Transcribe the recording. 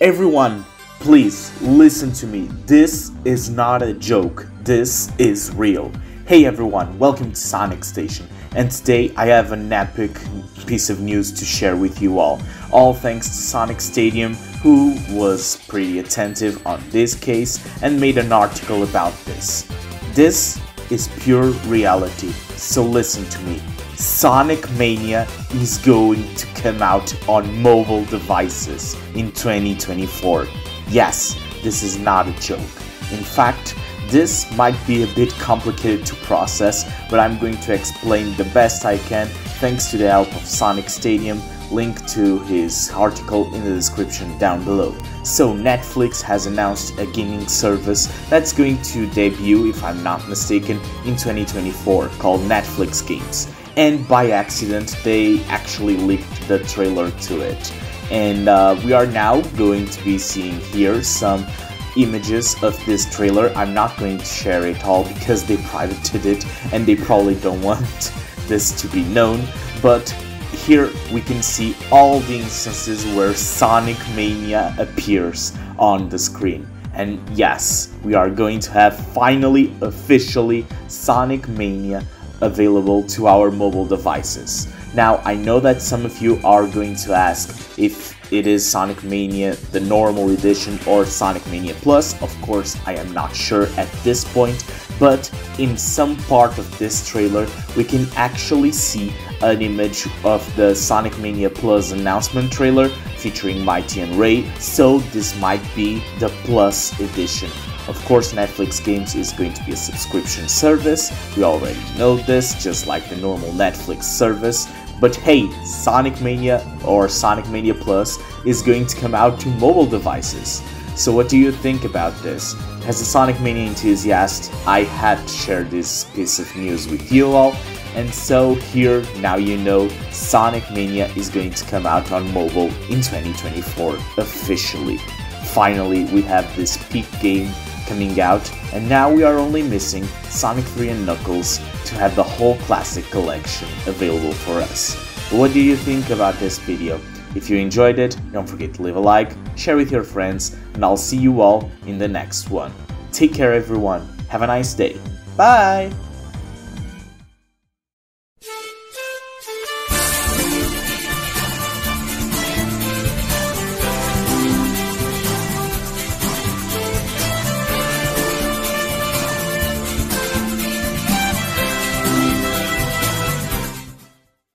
Everyone, please listen to me. This is not a joke. This is real. Hey everyone, welcome to Sonic Station. And today I have an epic piece of news to share with you all. All thanks to Sonic Stadium, who was pretty attentive on this case and made an article about this. This is pure reality, so listen to me. Sonic Mania is going to come out on mobile devices in 2024. Yes, this is not a joke. In fact, this might be a bit complicated to process, but I'm going to explain the best I can thanks to the help of Sonic Stadium, link to his article in the description down below. So Netflix has announced a gaming service that's going to debut, if I'm not mistaken, in 2024 called Netflix Games and by accident they actually leaked the trailer to it. And uh, we are now going to be seeing here some images of this trailer. I'm not going to share it all because they privated it and they probably don't want this to be known, but here we can see all the instances where Sonic Mania appears on the screen. And yes, we are going to have finally, officially, Sonic Mania available to our mobile devices. Now, I know that some of you are going to ask if it is Sonic Mania the normal edition or Sonic Mania Plus. Of course, I am not sure at this point, but in some part of this trailer, we can actually see an image of the Sonic Mania Plus announcement trailer featuring Mighty and Ray, so this might be the Plus edition. Of course, Netflix Games is going to be a subscription service, we already know this, just like the normal Netflix service. But hey, Sonic Mania or Sonic Mania Plus is going to come out to mobile devices. So what do you think about this? As a Sonic Mania enthusiast, I had to share this piece of news with you all, and so here, now you know, Sonic Mania is going to come out on mobile in 2024 officially. Finally, we have this peak game coming out, and now we are only missing Sonic 3 and Knuckles to have the whole classic collection available for us. What do you think about this video? If you enjoyed it, don't forget to leave a like, share with your friends, and I'll see you all in the next one. Take care everyone, have a nice day, bye!